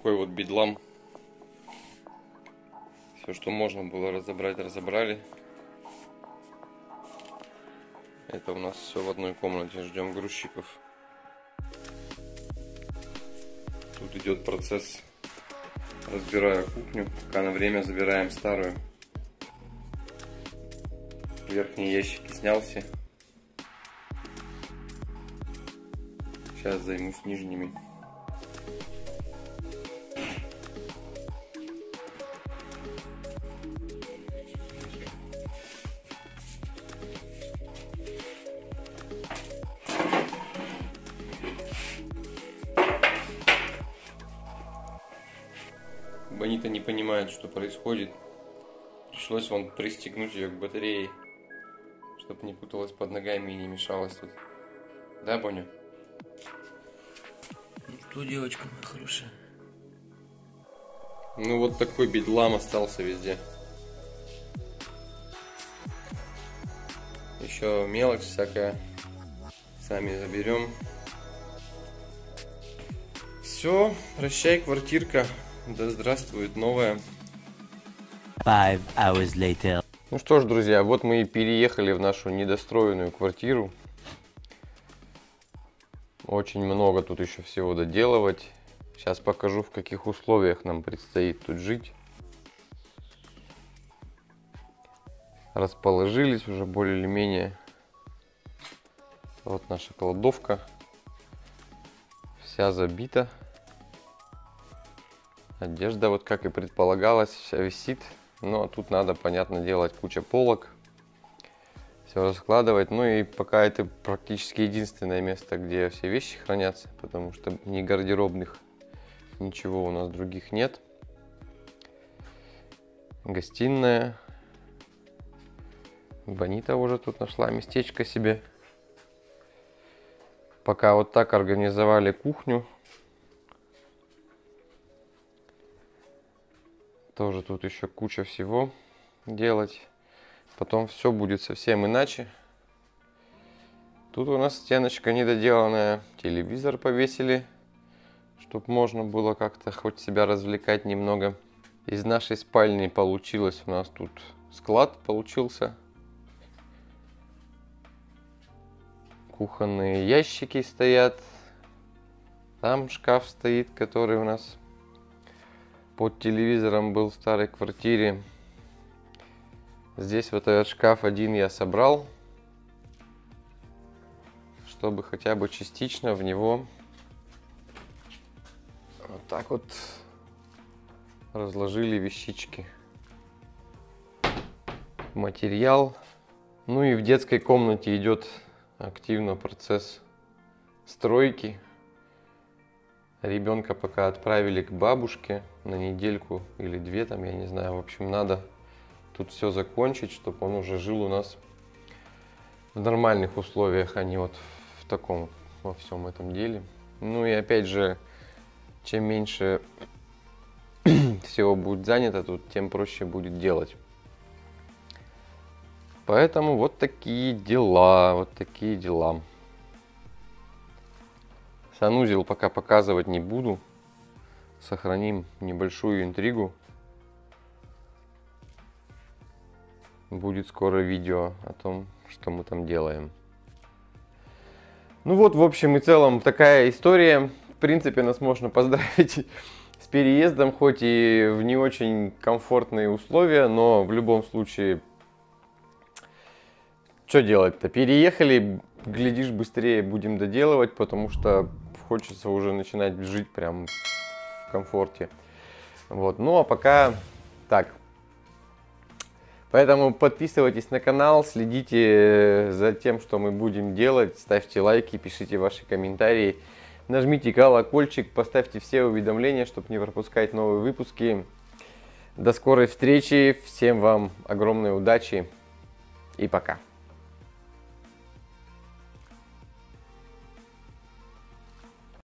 такой вот бедлам. Все, что можно было разобрать, разобрали. Это у нас все в одной комнате. Ждем грузчиков. Тут идет процесс. Разбираю кухню. Пока на время забираем старую. Верхние ящики снялся. Сейчас займусь нижними. Бонита не понимает, что происходит. Пришлось вон пристегнуть ее к батарее, чтобы не путалась под ногами и не мешалась тут. Да, Боня? Ну что, девочка моя хорошая? Ну вот такой бедлам остался везде. Еще мелочь всякая. Сами заберем. Все, прощай, квартирка. Да здравствует новая. Five hours later. Ну что ж, друзья, вот мы и переехали в нашу недостроенную квартиру. Очень много тут еще всего доделывать. Сейчас покажу, в каких условиях нам предстоит тут жить. Расположились уже более или менее. Вот наша кладовка. Вся забита. Одежда, вот как и предполагалось, вся висит. Но тут надо, понятно, делать куча полок. Все раскладывать. Ну и пока это практически единственное место, где все вещи хранятся. Потому что ни гардеробных, ничего у нас других нет. Гостиная. Бонита уже тут нашла местечко себе. Пока вот так организовали кухню. Тоже тут еще куча всего делать. Потом все будет совсем иначе. Тут у нас стеночка недоделанная. Телевизор повесили, чтобы можно было как-то хоть себя развлекать немного. Из нашей спальни получилось у нас тут склад получился. Кухонные ящики стоят. Там шкаф стоит, который у нас под телевизором был в старой квартире. Здесь вот этот шкаф один я собрал, чтобы хотя бы частично в него вот так вот разложили вещички. Материал. Ну и в детской комнате идет активно процесс стройки. Ребенка пока отправили к бабушке на недельку или две, там, я не знаю. В общем, надо тут все закончить, чтобы он уже жил у нас в нормальных условиях, а не вот в таком, во всем этом деле. Ну и опять же, чем меньше всего будет занято тут, тем проще будет делать. Поэтому вот такие дела, вот такие дела. Санузел пока показывать не буду. Сохраним небольшую интригу. Будет скоро видео о том, что мы там делаем. Ну вот, в общем и целом, такая история. В принципе, нас можно поздравить с переездом, хоть и в не очень комфортные условия, но в любом случае, что делать-то? Переехали, глядишь, быстрее будем доделывать, потому что хочется уже начинать жить прям в комфорте. Вот. Ну а пока так. Поэтому подписывайтесь на канал, следите за тем, что мы будем делать, ставьте лайки, пишите ваши комментарии, нажмите колокольчик, поставьте все уведомления, чтобы не пропускать новые выпуски. До скорой встречи, всем вам огромной удачи и пока.